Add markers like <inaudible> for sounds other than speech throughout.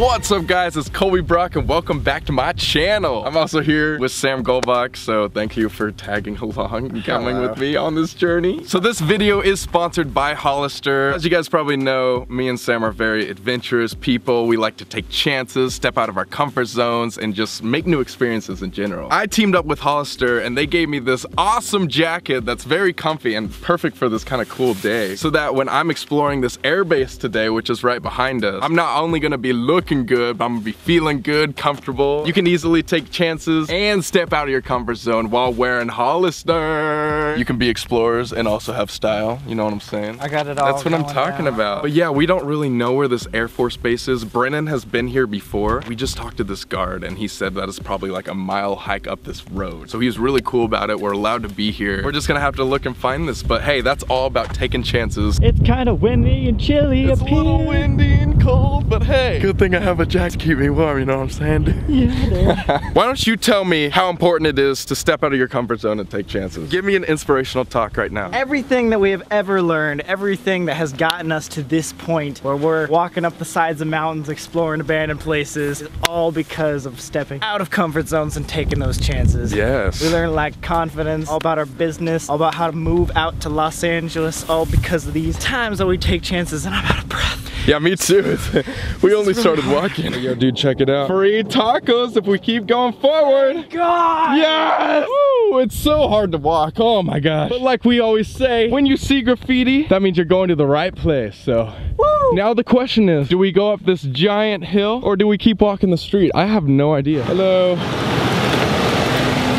What's up guys, it's Colby Brock and welcome back to my channel. I'm also here with Sam Golbach, so thank you for tagging <laughs> along and coming Hello. with me on this journey. So this video is sponsored by Hollister. As you guys probably know, me and Sam are very adventurous people. We like to take chances, step out of our comfort zones, and just make new experiences in general. I teamed up with Hollister and they gave me this awesome jacket that's very comfy and perfect for this kind of cool day. So that when I'm exploring this airbase today, which is right behind us, I'm not only gonna be looking good, but I'm gonna be feeling good, comfortable. You can easily take chances and step out of your comfort zone while wearing Hollister. You can be explorers and also have style, you know what I'm saying? I got it all That's what I'm talking down. about. But yeah, we don't really know where this Air Force base is. Brennen has been here before. We just talked to this guard and he said that it's probably like a mile hike up this road. So he was really cool about it. We're allowed to be here. We're just gonna have to look and find this. But hey, that's all about taking chances. It's kind of windy and chilly It's a little here. windy and cold, but hey, good thing I have a jacket to keep me warm, you know what I'm saying? Yeah. <laughs> Why don't you tell me how important it is to step out of your comfort zone and take chances? Give me an inspirational talk right now. everything that we have ever learned, everything that has gotten us to this point where we're walking up the sides of mountains, exploring abandoned places, is all because of stepping out of comfort zones and taking those chances. Yes. We learned like confidence, all about our business, all about how to move out to Los Angeles, all because of these times that we take chances and I'm out of breath. Yeah, me too. <laughs> we only started walking. Yo, dude, check it out. Free tacos if we keep going forward. Oh God! Yes! Woo, it's so hard to walk. Oh my gosh. But like we always say, when you see graffiti, that means you're going to the right place. So Woo! now the question is, do we go up this giant hill or do we keep walking the street? I have no idea. Hello.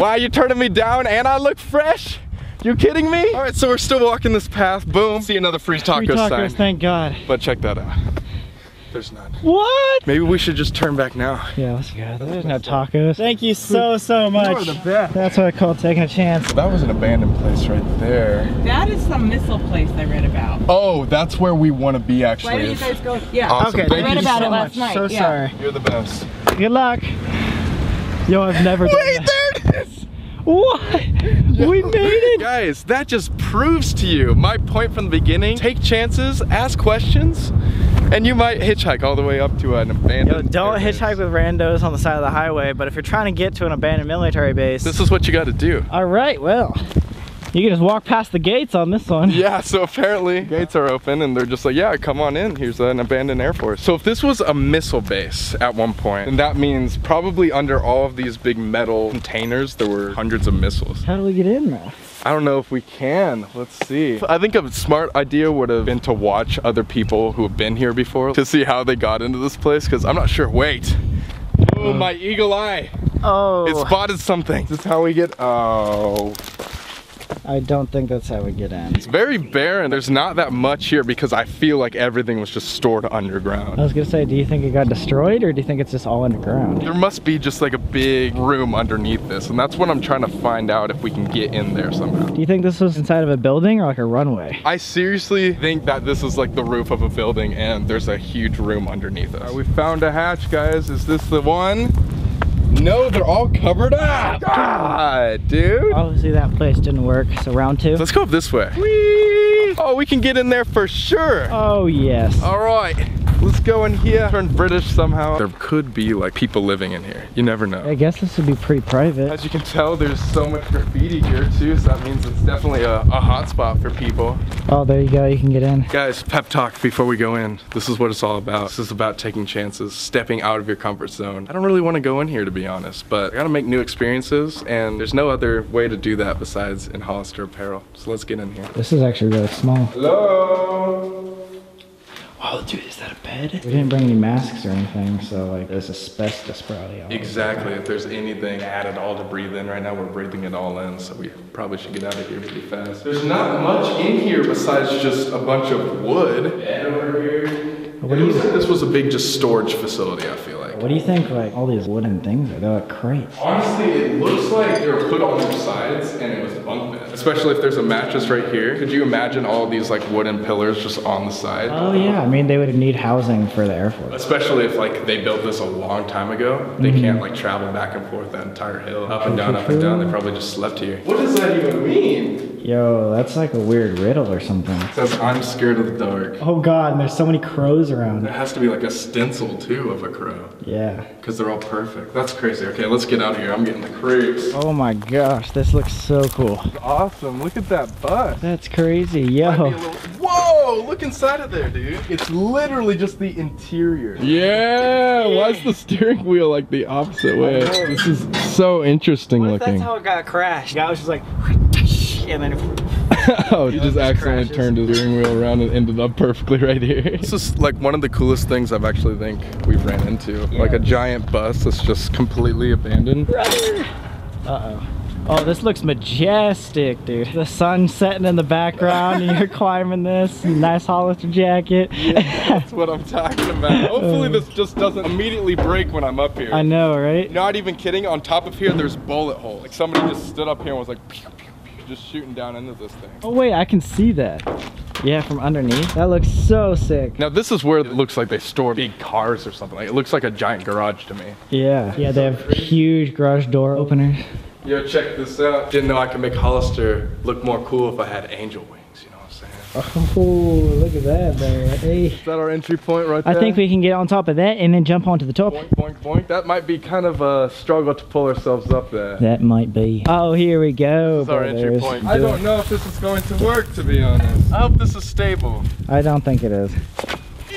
Wow, you're turning me down and I look fresh? You kidding me? All right, so we're still walking this path. Boom. See another free taco Free tacos, sign. thank God. But check that out. There's none. What? Maybe we should just turn back now. Yeah, let's go. There's no tacos. Thank you so, so much. You are the best. That's what I call taking a chance. That was an abandoned place right there. That is some missile place I read about. Oh, that's where we want to be actually. Why don't you guys go? Yeah. Awesome. Okay, Thank thank you you about so it much. last night, So yeah. sorry. You're the best. Good luck. Yo, I've never done Wait, that. there it is! What? We <laughs> made it. Guys, that just proves to you my point from the beginning. Take chances, ask questions, and you might hitchhike all the way up to an abandoned Yo, don't airbase. hitchhike with randos on the side of the highway, but if you're trying to get to an abandoned military base, This is what you got to do. all right, well, you can just walk past the gates on this one. Yeah, so apparently gates are open and they're just like, yeah, come on in. Here's an abandoned Air Force. So if this was a missile base at one point, then that means probably under all of these big metal containers, there were hundreds of missiles. How do we get in there? I don't know if we can. Let's see. I think a smart idea would have been to watch other people who have been here before to see how they got into this place because I'm not sure. Wait. Oh, my eagle eye. Oh, It spotted something. This is how we get. Oh. I don't think that's how we get in. It's very barren. There's not that much here because I feel like everything was just stored underground. I was gonna say, do you think it got destroyed or do you think it's just all underground? There must be just like a big room underneath this, and that's what I'm trying to find out if we can get in there somehow. Do you think this was inside of a building or like a runway? I seriously think that this is like the roof of a building and there's a huge room underneath us. Uh, we found a hatch, guys. Is this the one? No, they're all covered up. God, dude. Obviously that place didn't work, so round two. Let's go up this way. Whee! Oh, we can get in there for sure. Oh yes. All right, let's go in here. Turn British somehow. There could be like people living in here. You never know. I guess this would be pretty private. As you can tell, there's so much graffiti here too, so that means it's definitely a, a hot spot for people. Oh, there you go. You can get in. Guys, pep talk before we go in. This is what it's all about. This is about taking chances, stepping out of your comfort zone. I don't really want to go in here to be honest, but I gotta make new experiences, and there's no other way to do that besides in Hollister apparel. So let's get in here. This is actually really small. Hello. Oh, dude, is that a bed? We didn't bring any masks or anything, so like there's asbestos probably. all. Exactly. If there's anything added all to breathe in right now, we're breathing it all in, so we probably should get out of here pretty fast. There's not much in here besides just a bunch of wood. Bed over here. What it do you- looks this was a big just storage facility, I feel like. What do you think like all these wooden things are? They're like crates. Honestly, it looks like they were put on their sides and it was bunk beds. Especially if there's a mattress right here. Could you imagine all these like wooden pillars just on the side? Oh yeah, I mean they would need housing for the Air Force. Especially if like they built this a long time ago, they mm-hmm. can't like travel back and forth that entire hill, up and down, up and down. They probably just slept here. What does that even mean? Yo, that's like a weird riddle or something. It says I'm scared of the dark. Oh god, and there's so many crows around. There has to be like a stencil too of a crow, Yeah. because they're all perfect. That's crazy. Okay, let's get out of here. I'm getting the creeps. Oh my gosh, this looks so cool. Awesome. Look at that bus. That's crazy, Might be a yo. little- Whoa! Look inside of there, dude. It's literally just the interior. Yeah. Why is the steering wheel like the opposite way? This is so interesting What if that's how it got crashed? The guy was just like, <laughs> and then <laughs> oh, he just just accidentally crashes. turned his steering wheel around and ended up perfectly right here. This is like one of the coolest things I've actually think we've ran into. Like a giant bus that's just completely abandoned. brother. Uh oh. Oh, this looks majestic, dude. The sun setting in the background, and you're <laughs> climbing this. Nice Hollister jacket. Yeah, That's what I'm talking about. <laughs> Hopefully this just doesn't immediately break when I'm up here. I know, right? Not even kidding. On top of here, there's bullet holes. Like somebody just stood up here and was like, pew, pew, pew, just shooting down into this thing. Oh wait, I can see that. Yeah, from underneath. That looks so sick. Now this is where it looks like they store big cars or something. Like it looks like a giant garage to me. Yeah. Yeah, they have huge garage door openers. Yo, check this out. Didn't know I could make Hollister look more cool if I had angel wings. You know what I'm saying? <laughs> Oh, look at that there. Hey. Is that our entry point right there? I think we can get on top of that and then jump onto the top. Boink, boink, boink. That might be kind of a struggle to pull ourselves up there. That might be. Oh, here we go. This is our brothers. entry point. I Do don't it. know if this is going to work, to be honest. I hope this is stable. I don't think it is.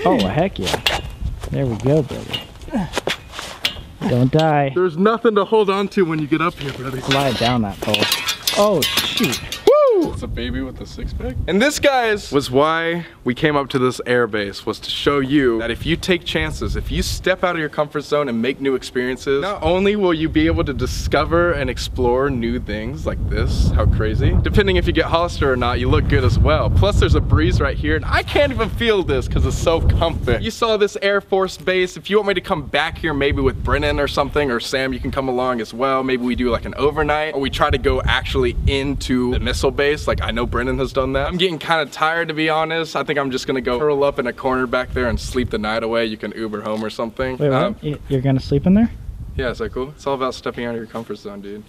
Oh, heck yeah. There we go, brother. Don't die. There's nothing to hold on to when you get up here, buddy. Slide down that pole. Oh, shoot. It's a baby with a six pack. And this, guys, was why we came up to this air base, was to show you that if you take chances, if you step out of your comfort zone and make new experiences, not only will you be able to discover and explore new things like this, how crazy, depending if you get Hollister or not, you look good as well. Plus, there's a breeze right here, and I can't even feel this because it's so comfy. You saw this Air Force base. If you want me to come back here, maybe with Brennen or something, or Sam, you can come along as well. Maybe we do like an overnight, or we try to go actually into the missile base. Like I know Brennen has done that. I'm getting kind of tired to be honest. I think I'm just gonna go curl up in a corner back there and sleep the night away. You can Uber home or something. Wait, what? Um, You're gonna sleep in there? yeah, is that cool? It's all about stepping out of your comfort zone, dude.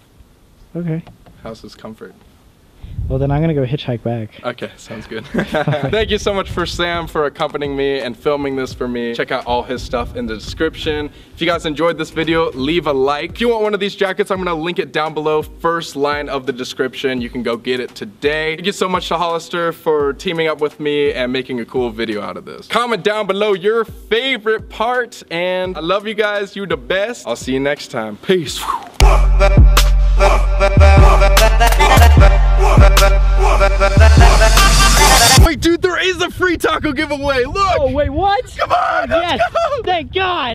Okay. House is comfort. Well, then I'm gonna go hitchhike back. Okay, sounds good. <laughs> Thank you so much for Sam for accompanying me and filming this for me. Check out all his stuff in the description. If you guys enjoyed this video, leave a like. If you want one of these jackets, I'm gonna link it down below, first line of the description. You can go get it today. Thank you so much to Hollister for teaming up with me and making a cool video out of this. Comment down below your favorite part, and I love you guys. You're the best. I'll see you next time. Peace. <laughs> dude, there is a free taco giveaway. Look! Oh, wait, what? Come on! let's Yes! <laughs> go! Thank God!